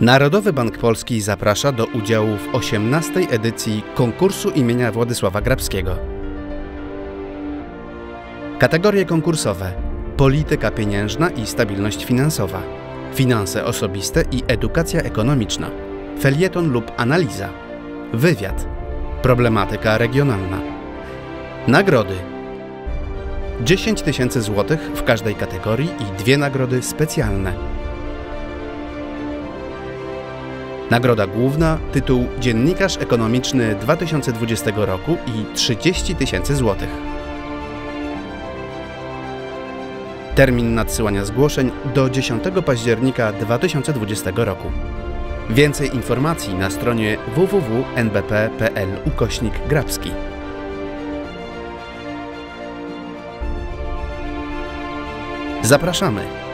Narodowy Bank Polski zaprasza do udziału w 18. edycji konkursu imienia Władysława Grabskiego. Kategorie konkursowe: polityka pieniężna i stabilność finansowa, finanse osobiste i edukacja ekonomiczna, felieton lub analiza, wywiad, problematyka regionalna. Nagrody 10 tysięcy złotych w każdej kategorii i dwie nagrody specjalne. Nagroda główna, tytuł Dziennikarz Ekonomiczny 2020 roku i 30 tysięcy złotych. Termin nadsyłania zgłoszeń do 10 października 2020 roku. Więcej informacji na stronie www.nbp.pl ukośnik grabski. Zapraszamy!